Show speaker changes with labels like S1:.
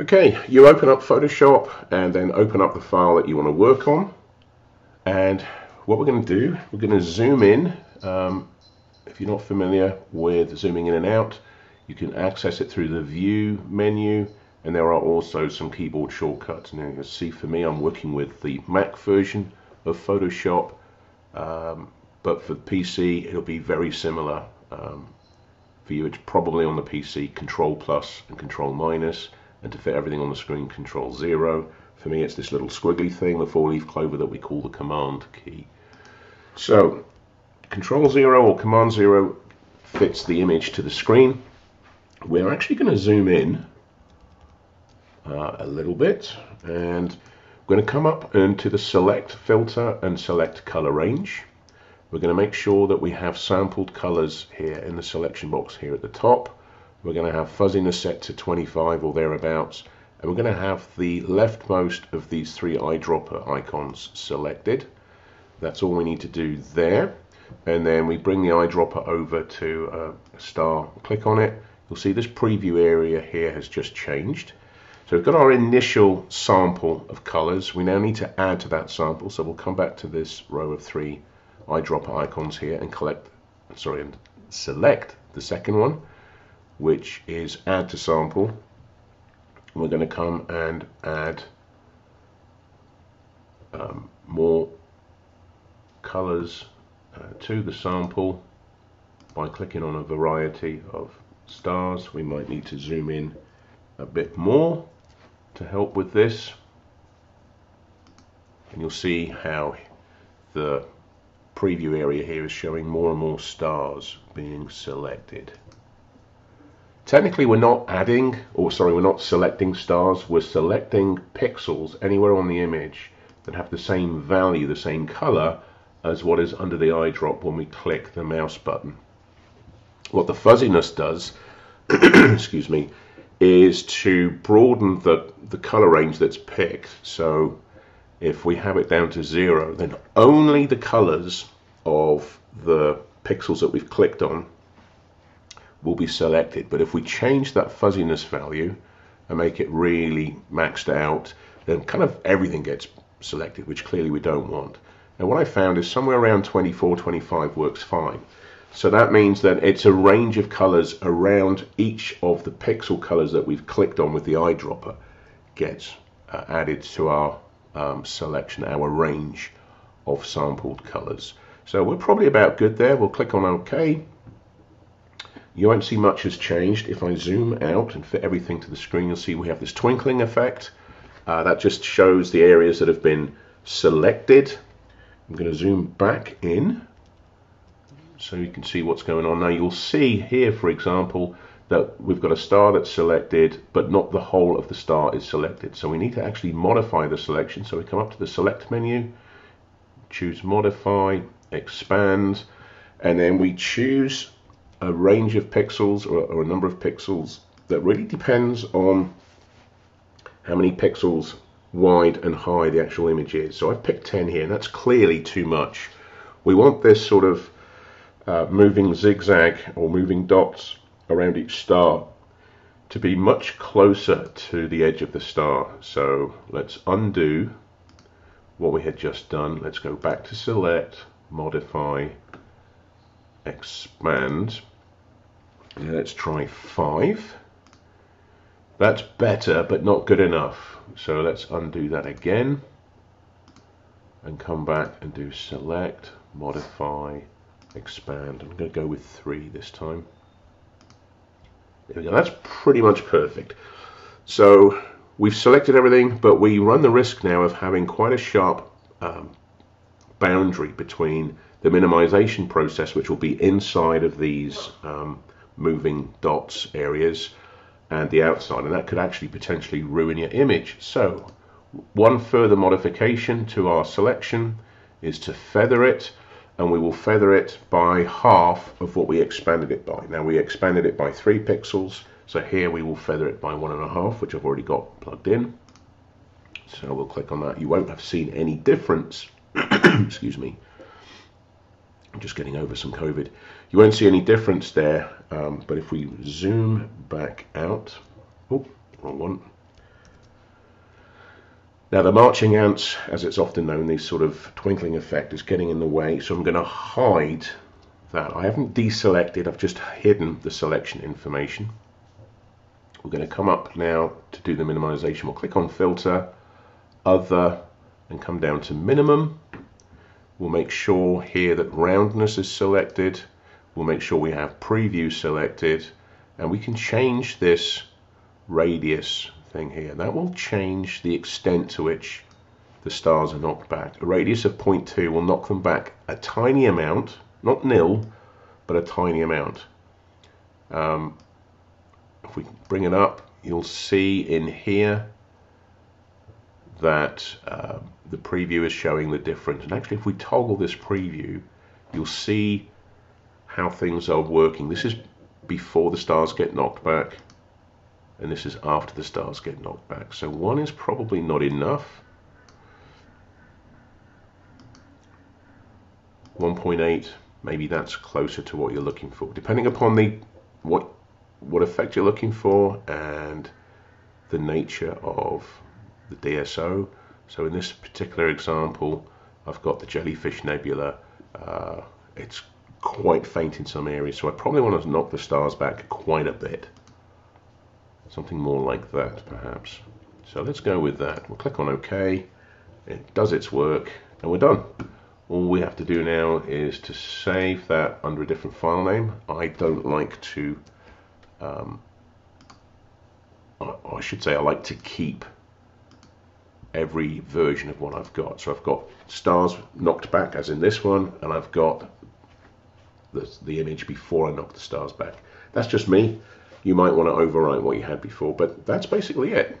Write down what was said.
S1: Okay, you open up Photoshop and then open up the file that you want to work on. And what we're going to do, we're going to zoom in. Um, if you're not familiar with zooming in and out, you can access it through the View menu, and there are also some keyboard shortcuts. Now you can see for me, I'm working with the Mac version of Photoshop, um, but for the PC, it'll be very similar. Um, for you, it's probably on the PC, Control Plus and Control Minus and to fit everything on the screen control 0 for me it's this little squiggly thing the four leaf clover that we call the command key. So control 0 or command 0 fits the image to the screen. We're actually going to zoom in uh, a little bit and we're going to come up into the select filter and select color range. We're going to make sure that we have sampled colors here in the selection box here at the top we're going to have fuzziness set to 25 or thereabouts. And we're going to have the leftmost of these three eyedropper icons selected. That's all we need to do there. And then we bring the eyedropper over to uh, a star, click on it. You'll see this preview area here has just changed. So we've got our initial sample of colors. We now need to add to that sample. So we'll come back to this row of three eyedropper icons here and collect, sorry, and select the second one which is add to sample. We're going to come and add um, more colors uh, to the sample by clicking on a variety of stars. We might need to zoom in a bit more to help with this. And you'll see how the preview area here is showing more and more stars being selected. Technically, we're not adding, or sorry, we're not selecting stars. We're selecting pixels anywhere on the image that have the same value, the same color as what is under the eyedrop when we click the mouse button. What the fuzziness does, excuse me, is to broaden the, the color range that's picked. So if we have it down to zero, then only the colors of the pixels that we've clicked on will be selected. But if we change that fuzziness value and make it really maxed out, then kind of everything gets selected, which clearly we don't want. And what I found is somewhere around 24, 25 works fine. So that means that it's a range of colors around each of the pixel colors that we've clicked on with the eyedropper gets uh, added to our um, selection, our range of sampled colors. So we're probably about good there. We'll click on OK you won't see much has changed. If I zoom out and fit everything to the screen, you'll see we have this twinkling effect. Uh, that just shows the areas that have been selected. I'm going to zoom back in so you can see what's going on. Now you'll see here, for example, that we've got a star that's selected, but not the whole of the star is selected. So we need to actually modify the selection. So we come up to the select menu, choose modify, expand, and then we choose a range of pixels or, or a number of pixels that really depends on how many pixels wide and high the actual image is. So I've picked 10 here, and that's clearly too much. We want this sort of uh, moving zigzag or moving dots around each star to be much closer to the edge of the star. So let's undo what we had just done. Let's go back to select, modify, expand let's try 5. That's better, but not good enough. So let's undo that again and come back and do select, modify, expand. I'm going to go with 3 this time. There we go. That's pretty much perfect. So we've selected everything, but we run the risk now of having quite a sharp um, boundary between the minimization process, which will be inside of these um, moving dots areas and the outside and that could actually potentially ruin your image. So one further modification to our selection is to feather it and we will feather it by half of what we expanded it by. Now we expanded it by three pixels so here we will feather it by one and a half which I've already got plugged in. So we'll click on that. You won't have seen any difference excuse me just getting over some COVID. You won't see any difference there, um, but if we zoom back out, oh, wrong one, Now the marching ants, as it's often known, this sort of twinkling effect is getting in the way. So I'm going to hide that. I haven't deselected, I've just hidden the selection information. We're going to come up now to do the minimization. We'll click on filter, other, and come down to minimum. We'll make sure here that roundness is selected. We'll make sure we have preview selected and we can change this radius thing here. That will change the extent to which the stars are knocked back. A radius of 0.2 will knock them back a tiny amount, not nil, but a tiny amount. Um, if we bring it up, you'll see in here that uh, the preview is showing the difference. And actually, if we toggle this preview, you'll see how things are working. This is before the stars get knocked back and this is after the stars get knocked back. So one is probably not enough. 1.8, maybe that's closer to what you're looking for, depending upon the what what effect you're looking for and the nature of the DSO. So in this particular example, I've got the Jellyfish Nebula. Uh, it's quite faint in some areas, so I probably want to knock the stars back quite a bit. Something more like that, perhaps. So let's go with that. We'll click on OK. It does its work, and we're done. All we have to do now is to save that under a different file name. I don't like to, um, I should say I like to keep every version of what I've got. So I've got stars knocked back as in this one, and I've got the, the image before I knock the stars back. That's just me you might want to overwrite what you had before, but that's basically it.